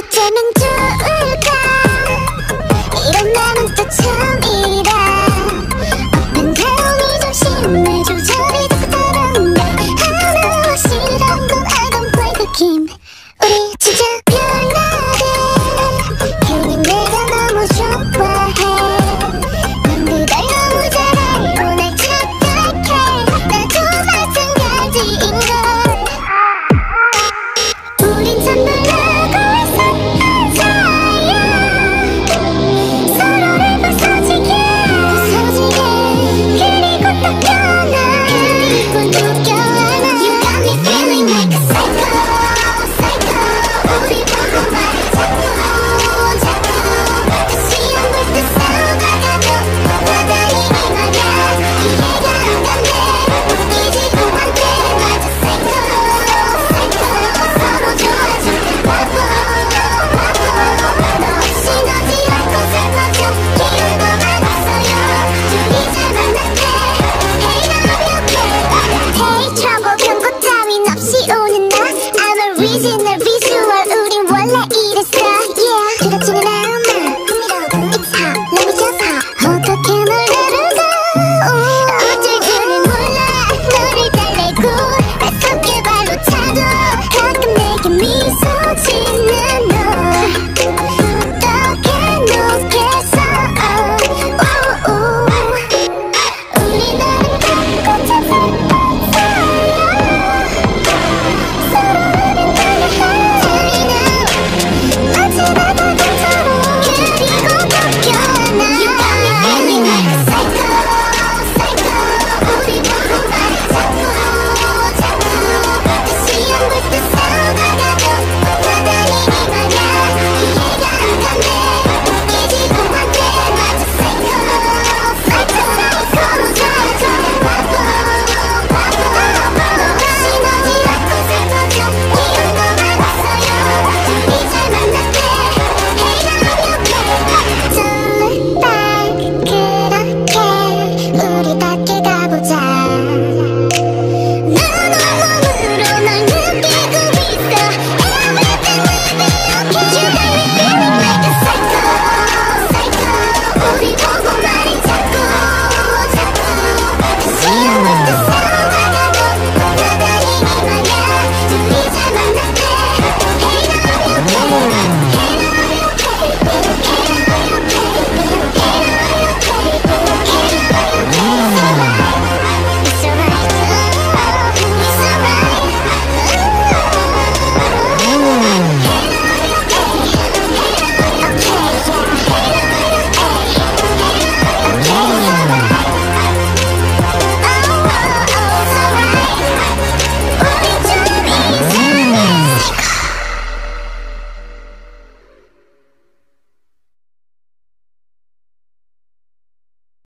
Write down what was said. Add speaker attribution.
Speaker 1: 어쩌면 좋을까? 이런 나는 또 처음이라. Open down이 좀 심해 조절이 자꾸 다른데 하나 싫은 건 I don't play the game 우리 진짜 별나게 괜히 내가 너무 좋아해. 남들다 너무 잘 알고 날 착각해. 나도 마찬가지인 걸. reason, the reason, 우린 원래 이